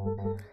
Thank mm -hmm. you.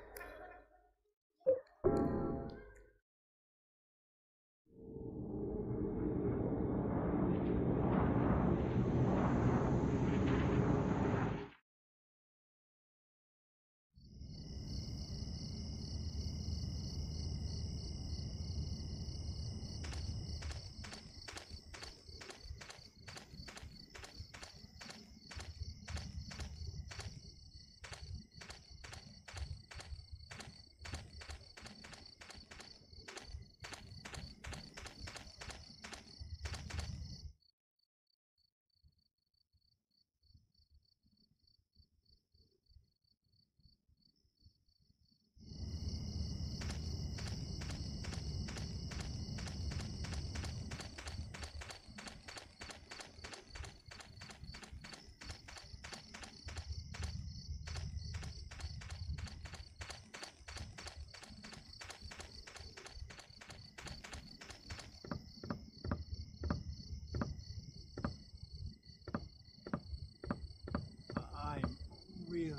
Really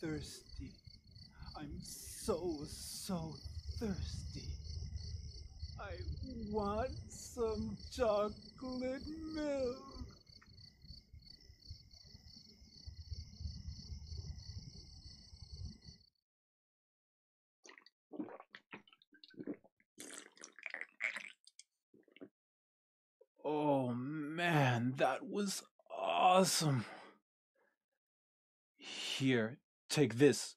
thirsty. I'm so, so thirsty. I want some chocolate milk. Oh man, that was awesome. Here, take this.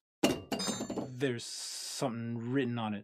There's something written on it.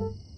Mm-hmm.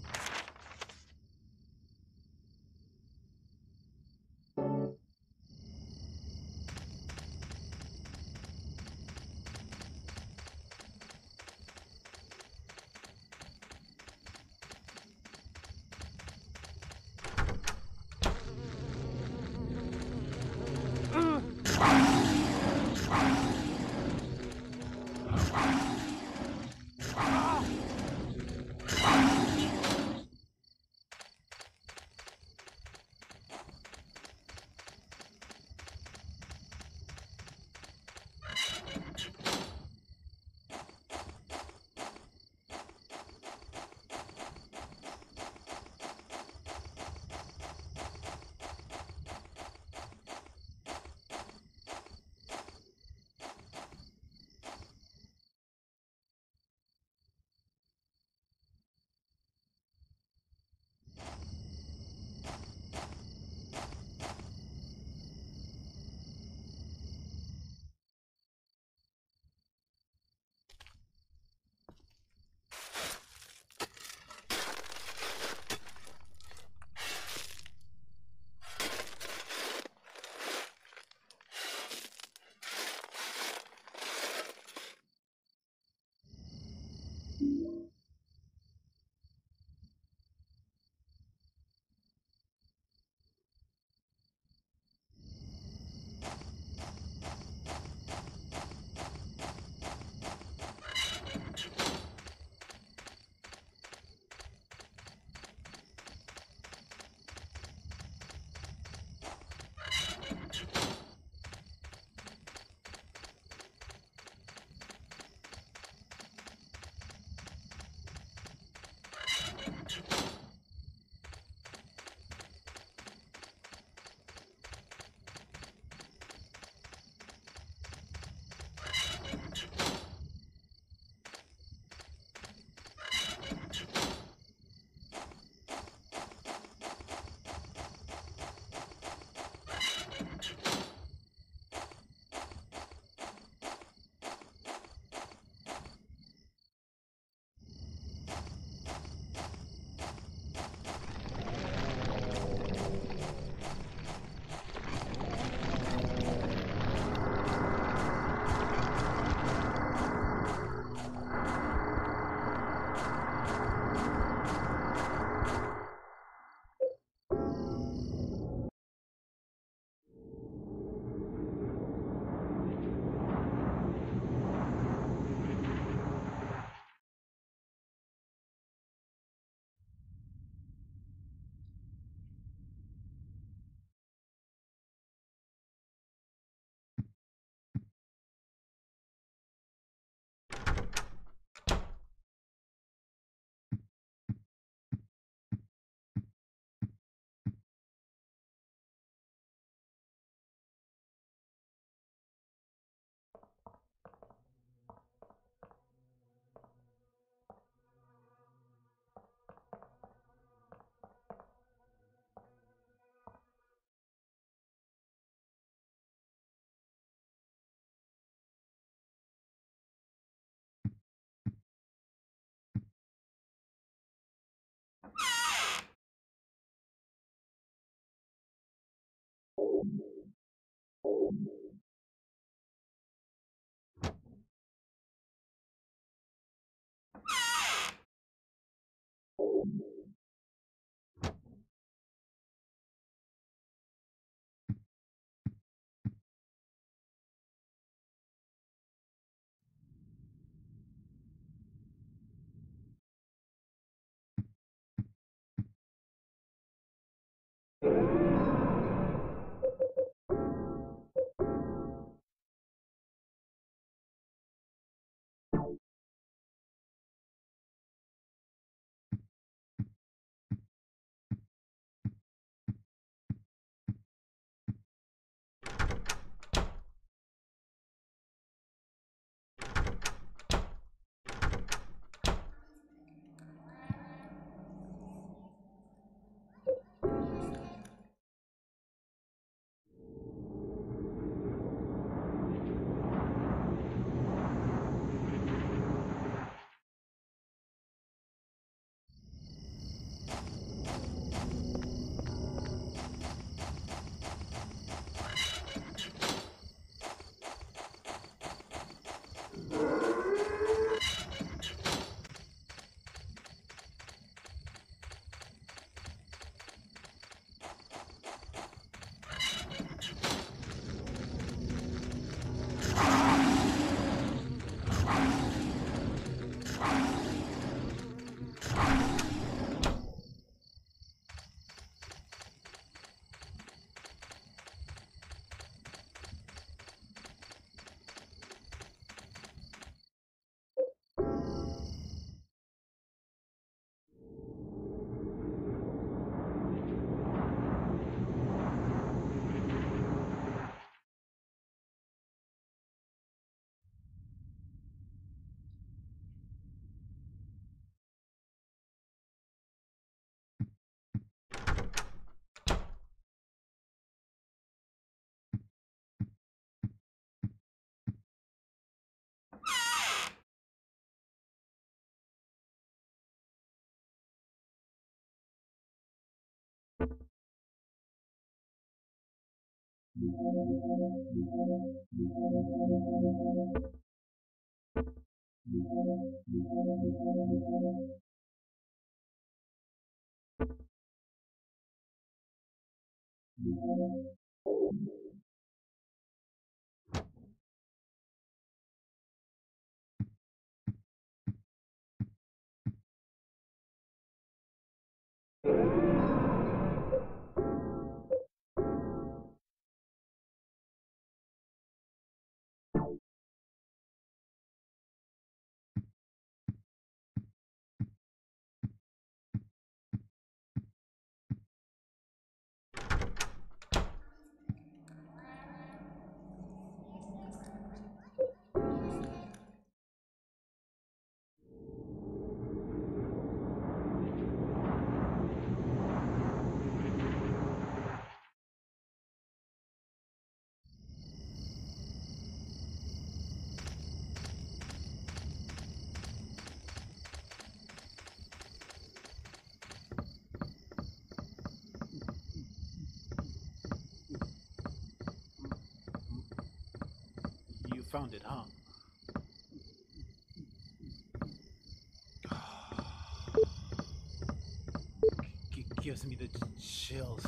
You found it, huh? Gives me the chills.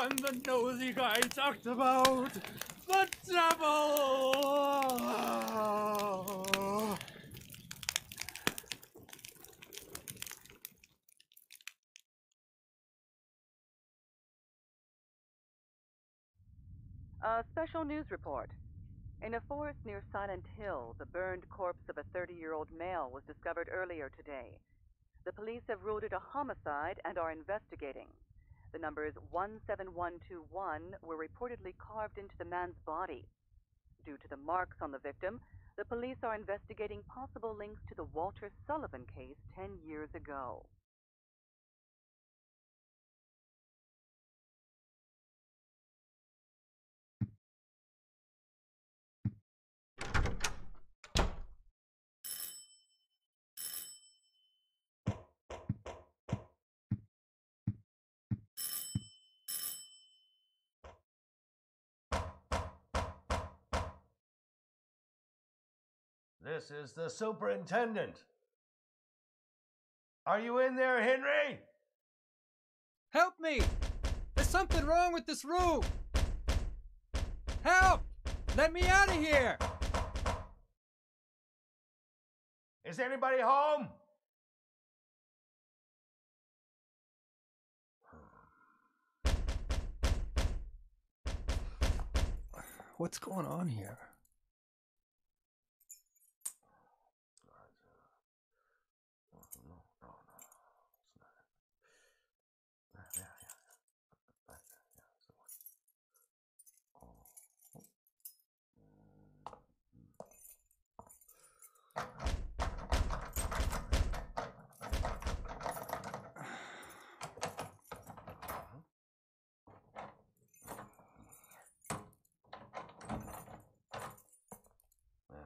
One the nosy guy talked about! The devil! A special news report. In a forest near Silent Hill, the burned corpse of a 30 year old male was discovered earlier today. The police have ruled it a homicide and are investigating. The numbers 17121 were reportedly carved into the man's body. Due to the marks on the victim, the police are investigating possible links to the Walter Sullivan case 10 years ago. This is the superintendent. Are you in there, Henry? Help me! There's something wrong with this room! Help! Let me out of here! Is anybody home? What's going on here?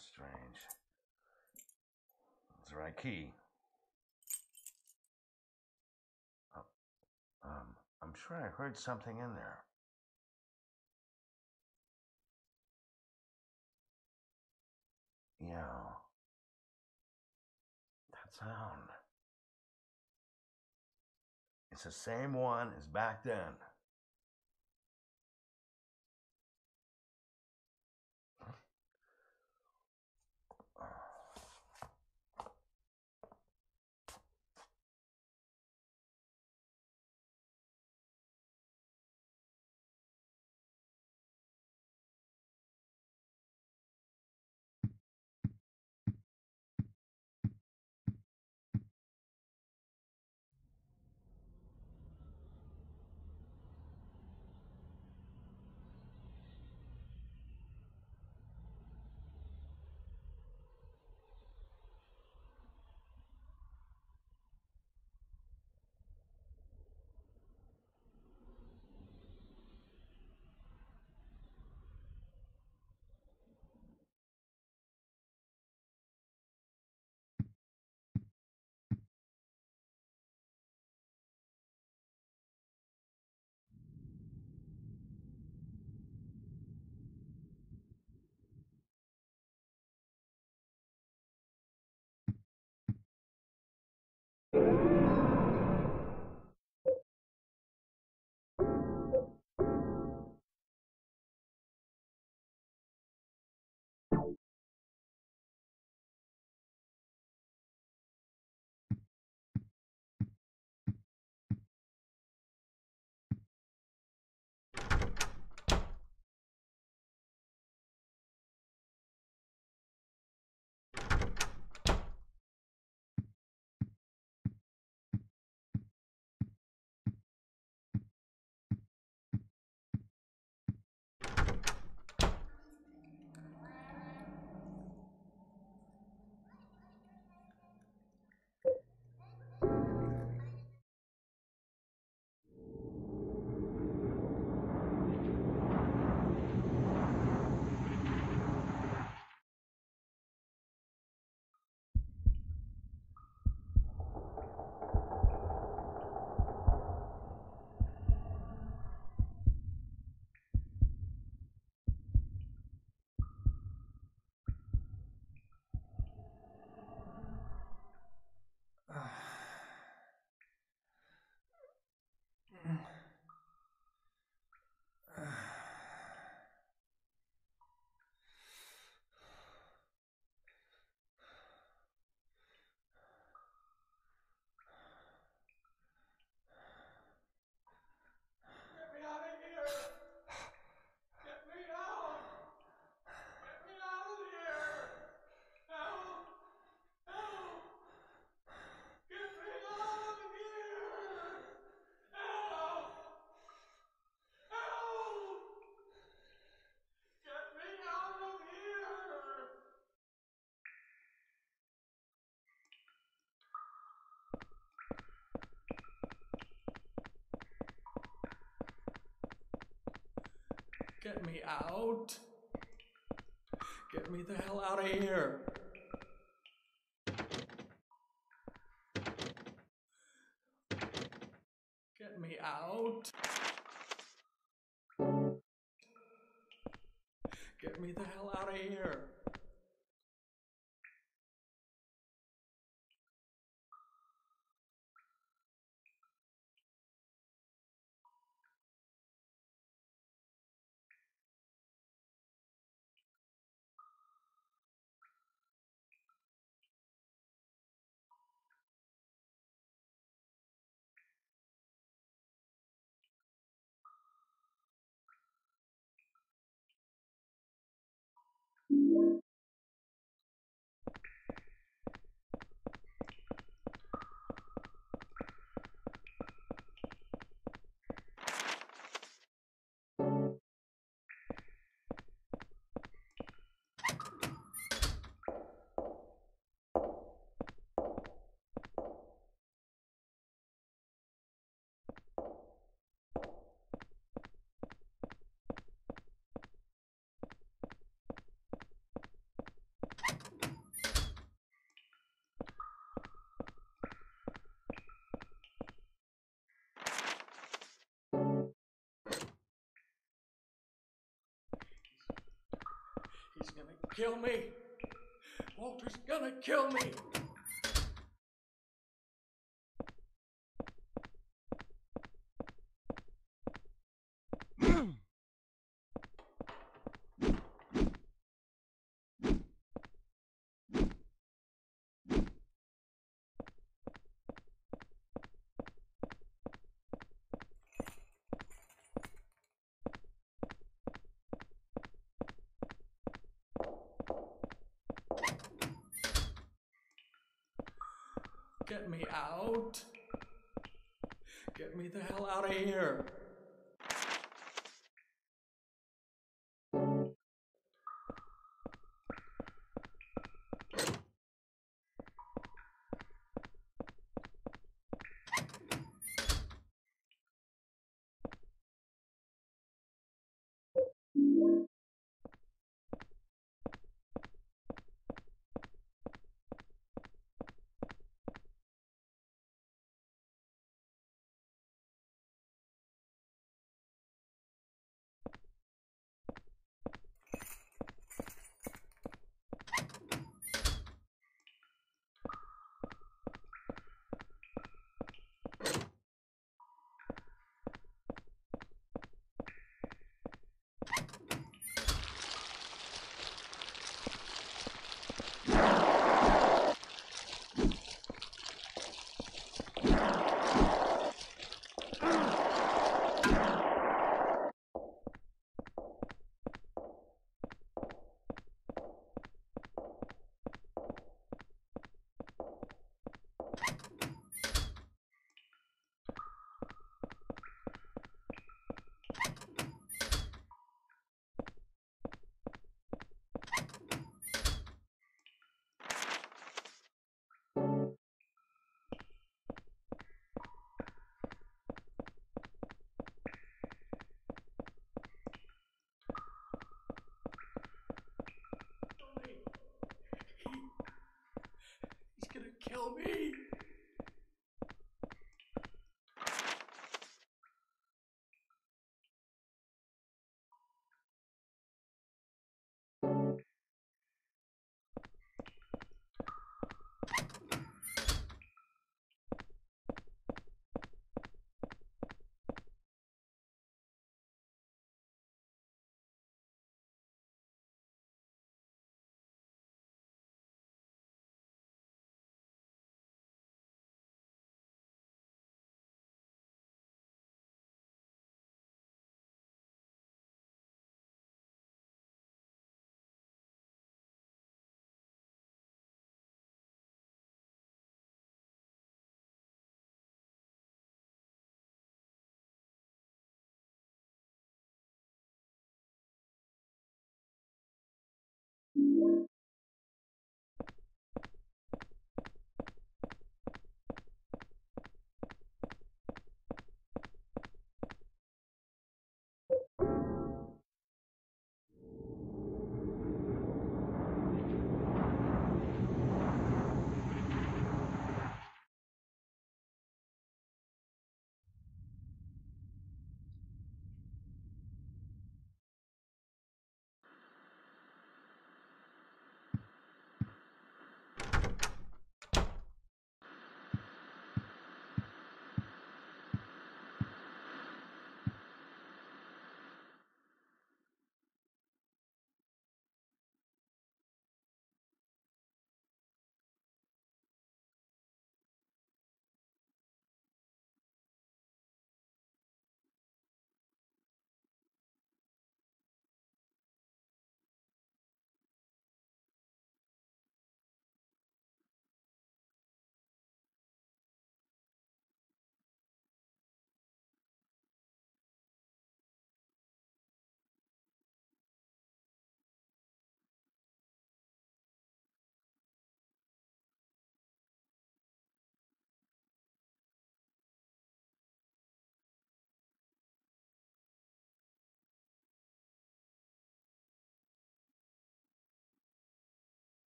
That's strange. That's the right key. Uh, um, I'm sure I heard something in there. Yeah. That sound. It's the same one as back then. Get me out of here! Get me out! Get me out of here! Help! Help! Get me out of here! Help! Help! Get me out of here! Get me out. Get me the hell out of here. Get me out. Get me the hell out of here. He's gonna kill me. Walter's gonna kill me. Get me out. Get me the hell out of here. He's gonna kill me.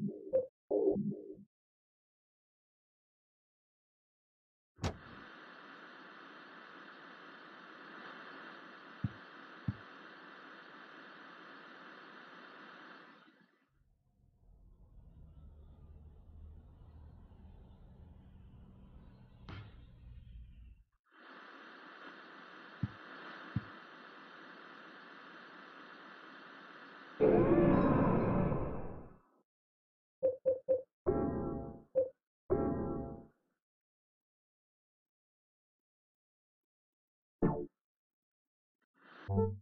Thank you.